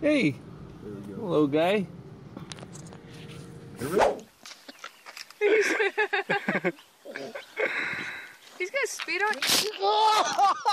Hey, hello, guy. He's got speed on. Oh!